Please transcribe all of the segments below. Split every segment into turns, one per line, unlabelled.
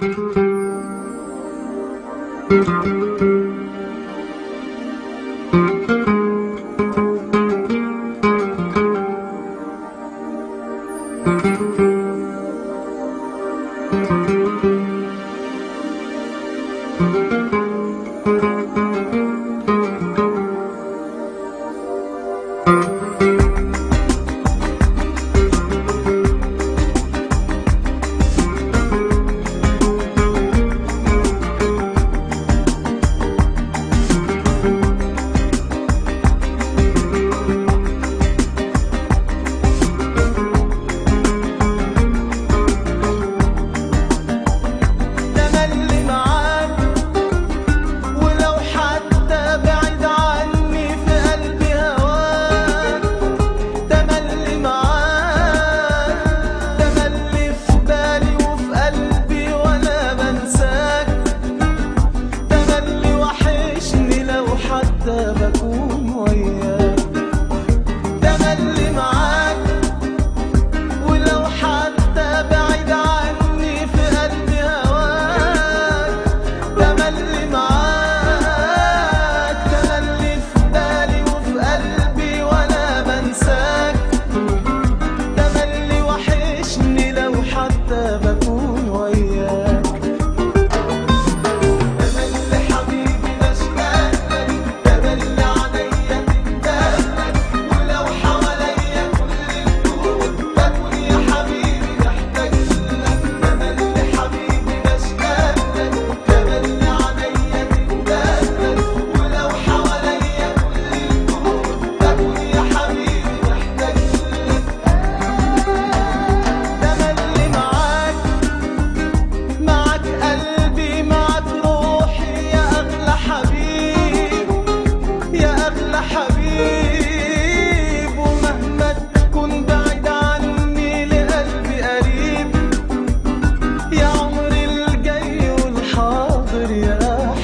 Thank you.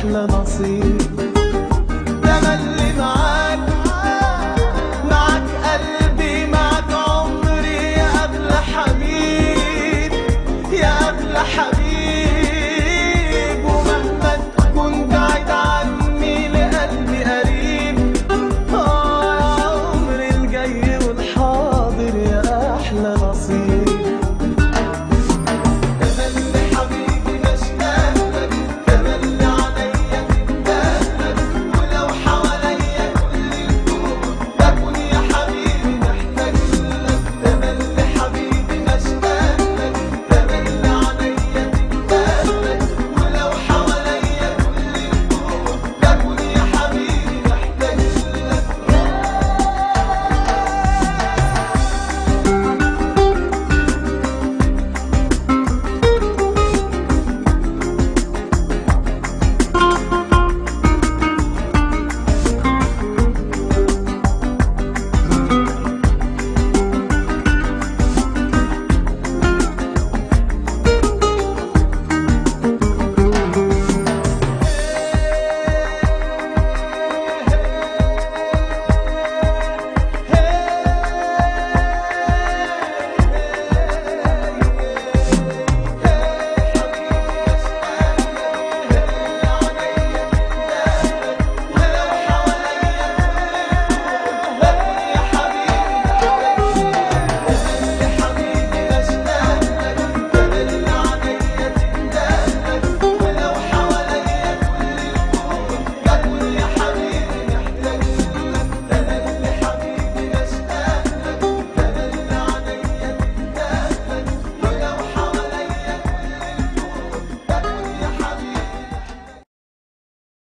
أحلى نصيب